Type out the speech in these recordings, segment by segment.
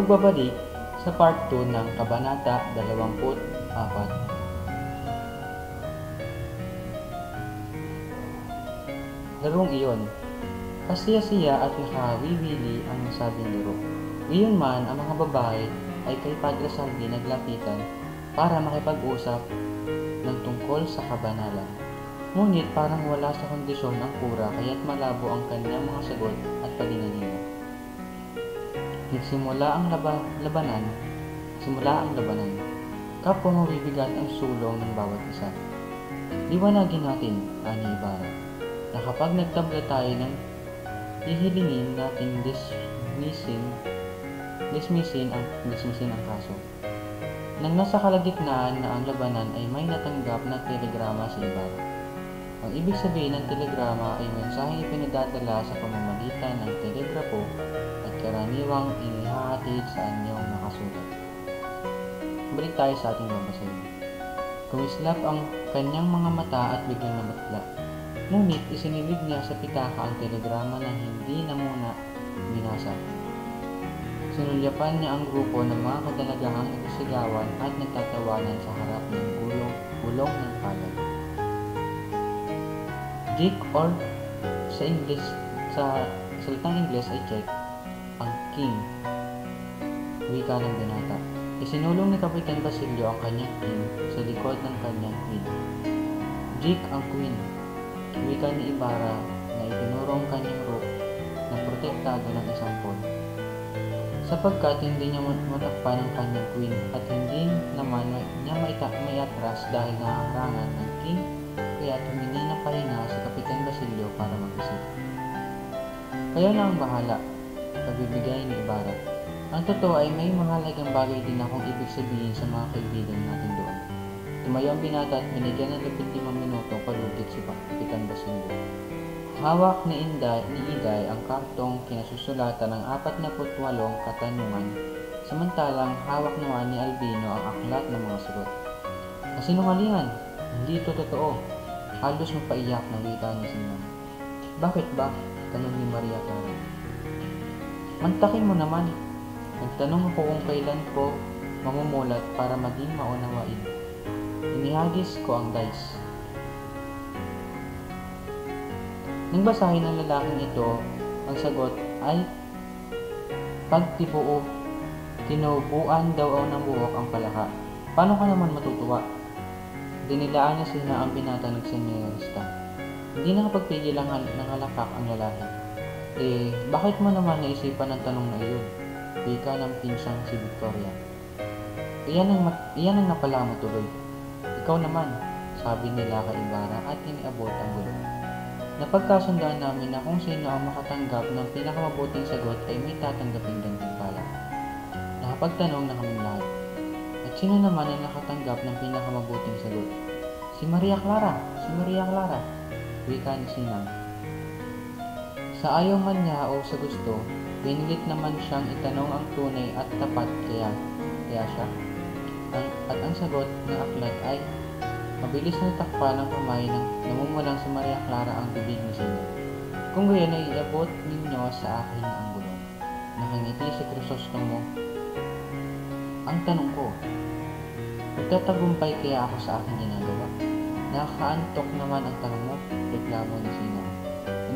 pagbabalik sa part 2 ng Kabanata 24. Larong iyon. Kasiya-siya at nakawiwili ang nasabing laro. Iyon man, ang mga babae ay kay Padre Salvi naglapitan para makipag-usap ng tungkol sa kabanalan. Ngunit parang wala sa kondisyon ang kura kaya't malabo ang kanyang mga sagot at palinganina. Nagsimula ang laba, labanan, simula ang labanan. Kapwa mabibigat ang sulong ng bawat isa. Liwanagin natin, ani Ibarra, na kapag nagtabla tayo ng hihilingin nating dismissing, dismissin ang, dismissin ang kaso. Nang nasa kalagitnaan na ang labanan ay may natanggap na telegrama sa Ibarra. Ang ibig sabihin ng telegrama ay mensaheng ipinadadala sa pamamagitan ng telegrapo at karaniwang inihahatid sa anyong nakasulat. Balik tayo sa ating babasahin. Kumislap ang kanyang mga mata at biglang namatla. Ngunit isinilid niya sa pitaka ang telegrama na hindi na muna binasa. Sinulyapan niya ang grupo ng mga kadalagahang nagsisigawan at nagtatawanan sa harap ng gulong, gulong ng palad. Dick or sa English sa salitang Ingles ay check ang king. Wika ng binata. Isinulong ni Kapitan Basilio ang kanyang king sa likod ng kanyang queen Dick ang queen. Wika ni Ibarra na itinuro ang kanyang rook na protektado ng isang pawn. Sapagkat hindi niya matakpan ang kanyang queen at hindi naman niya may atras dahil naharangan ng king kaya tumingi ng pahinga si Kapitan Basilio para mag-isip. Kaya na ang bahala, pagbibigay ni Ibarra. Ang totoo ay may mahalagang bagay din akong ibig sabihin sa mga kaibigan natin doon. Tumayo ang binata at binigyan ng 15 minuto palugit si Kapitan Basilio. Hawak ni Inday, ni Iday ang kartong kinasusulatan ng 48 katanungan, samantalang hawak naman ni Albino ang aklat ng mga sagot. Kasinungalingan, hindi ito totoo. Halos mapaiyak na wika ni Sinan. Bakit ba? Tanong ni Maria Clara. Mantakin mo naman. Nagtanong ako kung kailan ko mamumulat para maging maunawain. Inihagis ko ang dice. Nang basahin ng lalaking ito, ang sagot ay pagtibuo, tinubuan daw ng buhok ang palaka. Paano ka naman matutuwa? Dinilaan niya sila ang binata ng senyerista. Hindi nakapagpigil ang hal- ng halakak ang lalaki. Eh, bakit mo naman naisipan ang tanong na iyon? Wika ng pinsang si Victoria. Iyan ang, iyan ang napala mo tuloy. Ikaw naman, sabi nila kay Ibarra at iniabot ang gulo. Napagkasundaan namin na kung sino ang makatanggap ng pinakamabuting sagot ay may tatanggaping gantimpala. Nakapagtanong na kami lahat. At sino naman ang nakatanggap ng pinakamabuting sagot? Si Maria Clara! Si Maria Clara! Wika ni Sinang. Sa ayaw man niya o sa gusto, pinilit naman siyang itanong ang tunay at tapat kaya, kaya siya. Ang, at ang sagot ng aklat ay mabilis na takpan ng kamay ng namumulang si Maria Clara ang bibig ni Sinang. Kung gayon ay iabot ninyo sa akin ang gulong. Nakangiti si Crisostomo. Ang tanong ko, Magtatagumpay kaya ako sa aking ginagawa. Nakakaantok naman ang tanong mo, reklamo ni Sinang.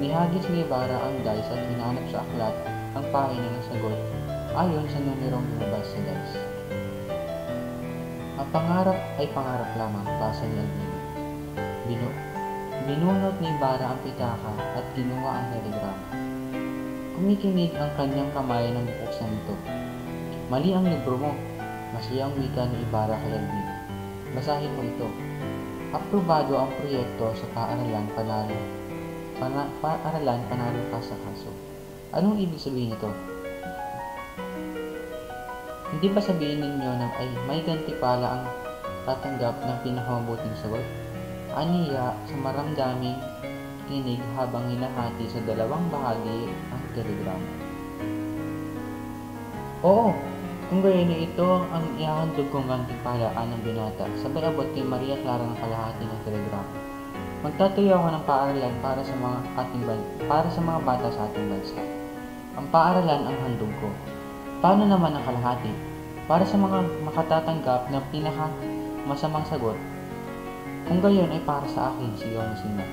Inihagis ni Ibarra ang dice at hinanap sa aklat ang pahina ng sagot ayon sa numerong lumabas sa dice. Ang pangarap ay pangarap lamang, basa ni Albino. Binu binunot ni Ibarra ang pitaka at ginuha ang telegrama. Kumikinig ang kanyang kamay ng buksan nito. Mali ang libro mo, masiyang wika ni Ibarra kay Albino. Basahin mo ito. Aprobado ang proyekto sa paaralan panalo. Pana, paaralan panalo ka sa kaso. Anong ibig sabihin nito? Hindi ba sabihin ninyo na ay may gantimpala ang tatanggap ng pinakamabuting sagot? Aniya sa maramdaming kinig habang hinahati sa dalawang bahagi ang telegrama. Oo, kung gayon ay ito ang ihahandog kong gantimpalaan ng binata, sabay abot kay Maria Clara ng kalahati ng telegrama. Magtatayo ako ng paaralan para sa mga ating para sa mga bata sa ating bansa. Ang paaralan ang handog ko. Paano naman ang kalahati? Para sa mga makatatanggap ng pinaka masamang sagot, kung gayon ay para sa akin, sigaw ni Sina.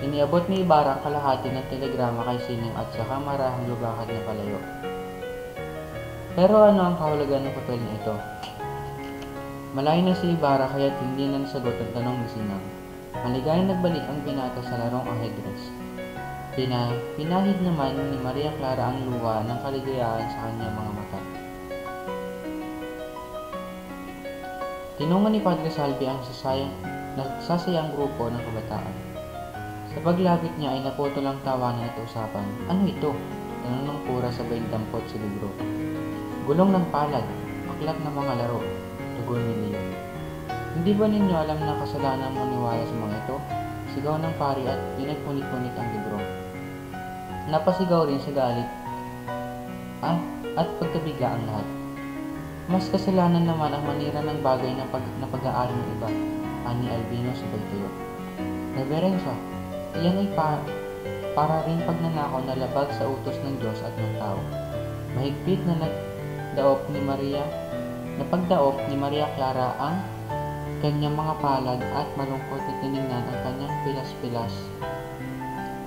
Iniabot ni Ibarra ang kalahati ng telegrama kay Sining at saka marahang lubakad na palayo. Pero ano ang kahulugan ng papel na ito? Malayo na si Ibarra kaya't hindi na nasagot ang tanong ni Sinang. Maligayang nagbalik ang binata sa larong ajedrez. Pina, pinahid naman ni Maria Clara ang luha ng kaligayahan sa kanyang mga mata. Tinungan ni Padre Salvi ang sasayang, nagsasayang grupo ng kabataan. Sa paglapit niya ay naputol ang tawanan at usapan. Ano ito? Tanong ng pura sabay dampot sa libro. Gulong ng palad, aklat ng mga laro, tugon ni Leo. Hindi ba ninyo alam na kasalanan mo niwala sa mga ito? Sigaw ng pari at pinagpunit-punit ang libro. Napasigaw rin sa galit ah, at pagkabigla ang lahat. Mas kasalanan naman ang manira ng bagay na, pag, na pag-aari ng iba, ani Albino sabay tuyo. Reverensya, iyan ay pa, para rin pagnanakaw na labag sa utos ng Diyos at ng tao. Mahigpit na nagdaop ni Maria, na pagdaop ni Maria Clara ang kanyang mga palad at malungkot na tinignan ang kanyang pilas-pilas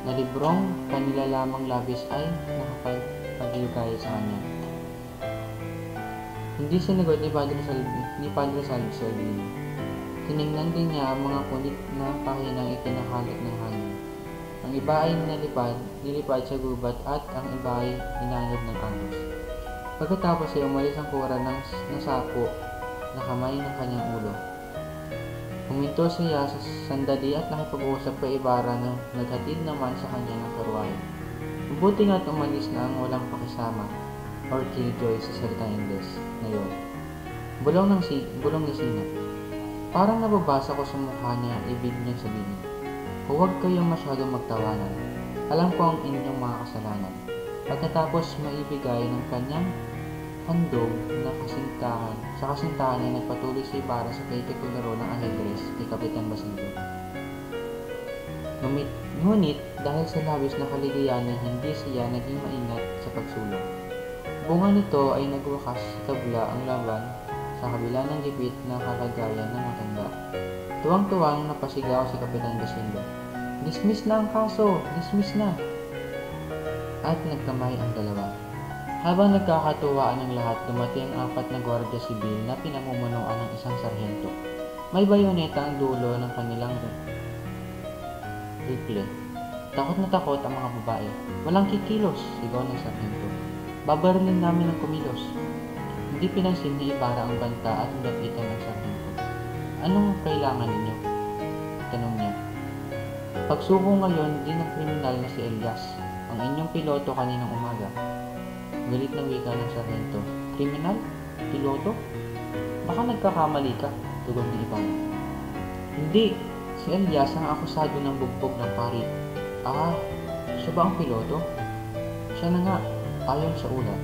na librong kanila lamang labis ay nakapagpagligaya sa kanya. Hindi sinagot ni Padre Salvi, ni Padre Salvi Salvini. Tinignan din niya ang mga punit na pahinang ikinakalat ng hangin. Ang iba ay nalipad, nilipad sa gubat at ang iba ay inanod ng angos. Pagkatapos ay umalis ang kura ng nasapo na kamay ng kanyang ulo. Huminto siya sa sandali at nakipag-uusap kay Ibarra na naghatid naman sa kanya ng karuwayan. Mabuti nga't umalis na ang walang pakisama or killjoy sa salitang Ingles na yun. Bulong, ng si bulong ni Sina. Parang nababasa ko sa mukha niya ang ibig niyang sabihin. Huwag kayong masyadong magtawanan. Alam ko ang inyong mga kasalanan. Pagkatapos maibigay ng kanyang handog na kasintahan. Sa kasintahan ay nagpatuloy si Ibarra sa kaikikularo ng ajedrez kay Kapitan Basilio. Ngunit, ngunit dahil sa labis na kaligayahan hindi siya naging maingat sa pagsulong. Bunga nito ay nagwakas sa tabla ang laban sa kabila ng gipit na kalagayan ng matanda. Tuwang-tuwang napasigaw si Kapitan Basilio. Dismiss na ang kaso! Dismiss na! At nagkamay ang dalawa. Habang nagkakatuwaan ng lahat, dumating ang apat na gwardiya sibil na pinamumunuan ng isang sarhento. May bayoneta ang dulo ng kanilang rifle. Takot na takot ang mga babae. Walang kikilos, sigaw ng sarhento. Babarilin namin ang kumilos. Hindi pinansin ni Ibarra ang banta at nilapitan ng sarhento. Anong kailangan ninyo? Tanong niya. Pagsuko ngayon din ng kriminal na si Elias, ang inyong piloto kaninang umaga. Galit ng wika ng sarhento. Kriminal? Piloto? Baka nagkakamali ka, tugon ni Ibarra. Hindi, si Elias ang akusado ng bugbog ng pari. Ah, siya ba ang piloto? Siya na nga, ayon sa ulat.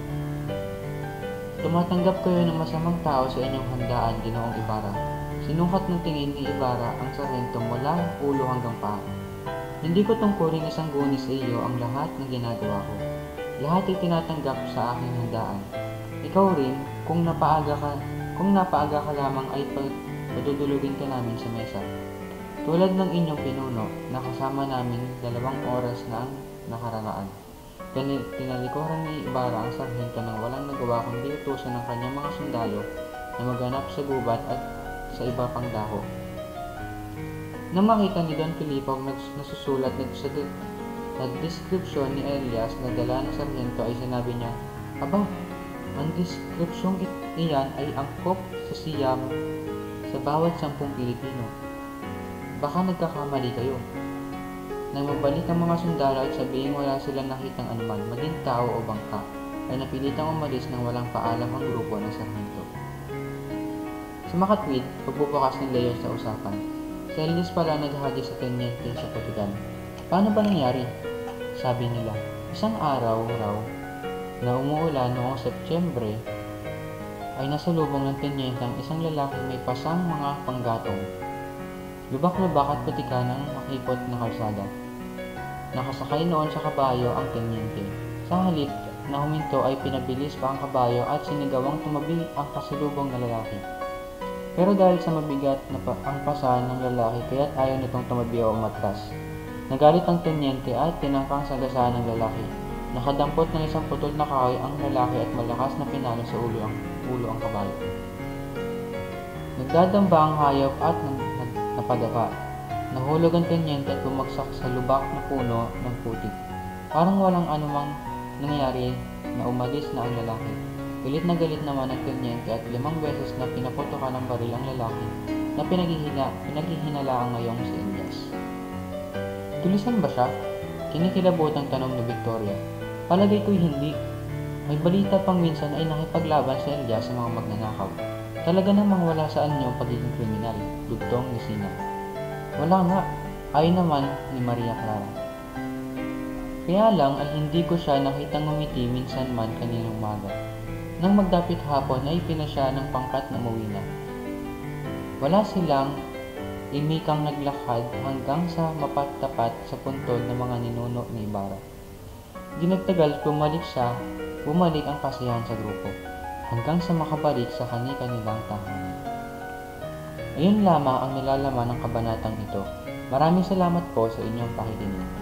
Tumatanggap kayo ng masamang tao sa inyong handaan, ginoong Ibarra. Sinukat ng tingin ni Ibarra ang sarhento mula ulo hanggang paa. Hindi ko tungkulin isang guni sa iyo ang lahat ng ginagawa ko. Lahat ay tinatanggap sa aking handaan. Ikaw rin, kung napaaga ka, kung napaaga ka lamang ay padudulugin ka namin sa mesa. Tulad ng inyong pinuno, nakasama namin dalawang oras na ang nakararaan. Tinalikuran ni Ibarra ang sarhento nang walang nagawa kundi utusan ng kanyang mga sundalo na maganap sa gubat at sa iba pang dako. Nang makita ni Don Filipo ang nasusulat na sa description ni Elias na dala ng sarhento ay sinabi niya, Aba, ang description iyan ay angkop sa siyam sa bawat sampung Pilipino. Baka nagkakamali kayo. Nang mabalik ang mga sundalo at sabihin wala silang nakitang anuman, maging tao o bangka, ay napilitang umalis nang walang paalam ang grupo ng sarhento. Sa makatwid, pagbubukas ni Leo sa usapan, si Elias pala naghahagi sa tenyente sa Portugal. Paano ba nangyari? Sabi nila, isang araw raw na umuulan noong Setyembre ay nasa lubong ng tenyentang isang lalaki may pasang mga panggatong. Lubak-lubak at putika ng makipot na kalsada. Nakasakay noon sa kabayo ang tenyente. Sa halip na huminto ay pinabilis pa ang kabayo at sinigawang tumabi ang kasalubong na lalaki. Pero dahil sa mabigat na pa ang pasahan ng lalaki kaya't ayaw nitong tumabi o umatras. Nagalit ang tenyente at tinangkang sagasaan ng lalaki. Nakadampot ng isang putol na kahoy ang lalaki at malakas na pinalo sa ulo ang, ulo ang kabayo. Nagdadamba ang hayop at napadapa. Nahulog ang tenyente at bumagsak sa lubak na puno ng putik. Parang walang anumang nangyari na umalis na ang lalaki. Galit na galit naman ang tenyente at limang beses na pinaputokan ng baril ang lalaki na pinaghihina, pinaghihinalaang ngayong si Elias. Tulisan ba siya? Kinikilabot ang tanong ni Victoria. Palagay ko'y hindi. May balita pang minsan ay nakipaglaban si Elias sa mga magnanakaw. Talaga namang wala sa anyo ang pagiging kriminal, dugtong ni Sina. Wala nga, ay naman ni Maria Clara. Kaya lang ay hindi ko siya nakitang ngumiti minsan man kaninang umaga. Nang magdapit hapon ay pinasya ng pangkat na umuwi na. Wala silang imikang naglakad hanggang sa mapatapat sa puntod ng mga ninuno ni Ibarra. Di nagtagal bumalik siya, bumalik ang kasiyahan sa grupo, hanggang sa makabalik sa kani-kanilang tahanan. Ayun lamang ang nilalaman ng kabanatang ito. Maraming salamat po sa inyong pakikinig.